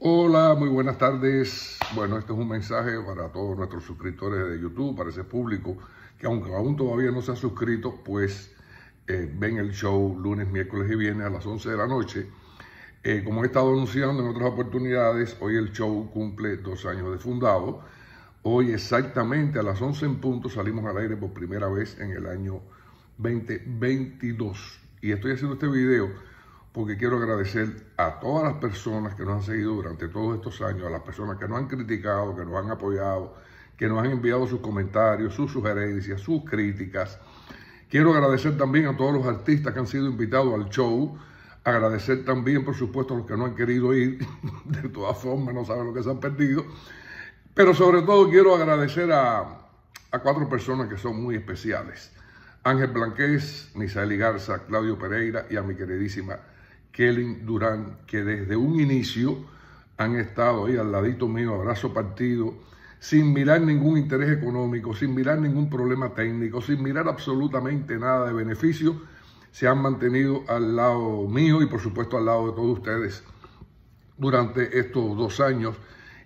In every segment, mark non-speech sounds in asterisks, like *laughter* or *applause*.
Hola, muy buenas tardes. Bueno, este es un mensaje para todos nuestros suscriptores de YouTube, para ese público que aunque aún todavía no se ha suscrito, pues eh, ven el show lunes, miércoles y viernes a las 11 de la noche. Eh, como he estado anunciando en otras oportunidades, hoy el show cumple dos años de fundado. Hoy exactamente a las 11 en punto salimos al aire por primera vez en el año 2022. Y estoy haciendo este video porque quiero agradecer a todas las personas que nos han seguido durante todos estos años, a las personas que nos han criticado, que nos han apoyado, que nos han enviado sus comentarios, sus sugerencias, sus críticas. Quiero agradecer también a todos los artistas que han sido invitados al show. Agradecer también, por supuesto, a los que no han querido ir. *laughs* De todas formas, no saben lo que se han perdido. Pero sobre todo quiero agradecer a, a cuatro personas que son muy especiales. Ángel Blanqués, Misael Garza, Claudio Pereira y a mi queridísima Kelly Durán, que desde un inicio han estado ahí al ladito mío, abrazo partido, sin mirar ningún interés económico, sin mirar ningún problema técnico, sin mirar absolutamente nada de beneficio, se han mantenido al lado mío y por supuesto al lado de todos ustedes durante estos dos años.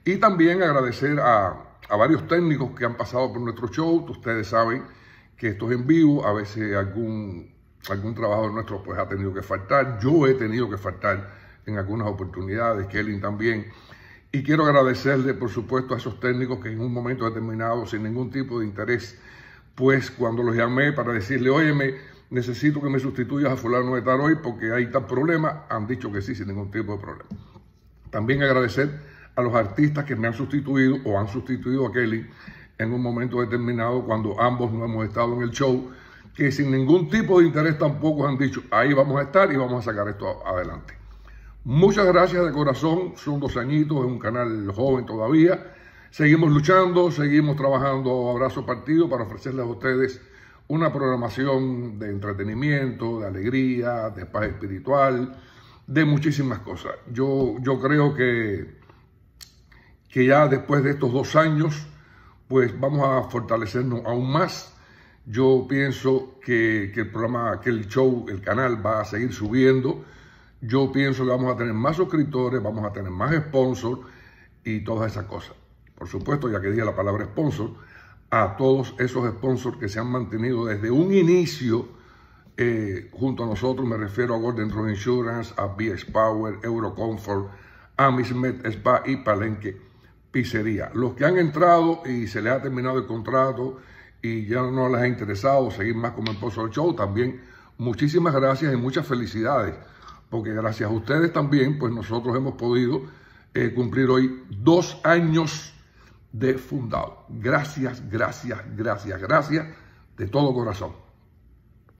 Y también agradecer a, a varios técnicos que han pasado por nuestro show. Ustedes saben que esto es en vivo, a veces algún algún trabajo nuestro pues ha tenido que faltar, yo he tenido que faltar en algunas oportunidades, Kelly también. Y quiero agradecerle, por supuesto, a esos técnicos que en un momento determinado, sin ningún tipo de interés, pues cuando los llamé para decirle, óyeme, necesito que me sustituyas a fulano de tal hoy porque hay tal problema, han dicho que sí, sin ningún tipo de problema. También agradecer a los artistas que me han sustituido o han sustituido a Kelly en un momento determinado cuando ambos no hemos estado en el show que sin ningún tipo de interés tampoco han dicho, ahí vamos a estar y vamos a sacar esto adelante. Muchas gracias de corazón, son dos añitos, es un canal joven todavía. Seguimos luchando, seguimos trabajando abrazo partido para ofrecerles a ustedes una programación de entretenimiento, de alegría, de paz espiritual, de muchísimas cosas. Yo, yo creo que, que ya después de estos dos años, pues vamos a fortalecernos aún más yo pienso que, el programa, que el show, el canal va a seguir subiendo. Yo pienso que vamos a tener más suscriptores, vamos a tener más sponsors y todas esas cosas. Por supuesto, ya que dije la palabra sponsor, a todos esos sponsors que se han mantenido desde un inicio eh, junto a nosotros, me refiero a Golden Road Insurance, a BX Power, Eurocomfort, a Mismet Spa y Palenque Pizzería. Los que han entrado y se les ha terminado el contrato y ya no les ha interesado seguir más como esposo del show, también muchísimas gracias y muchas felicidades, porque gracias a ustedes también, pues nosotros hemos podido eh, cumplir hoy dos años de fundado. Gracias, gracias, gracias, gracias de todo corazón.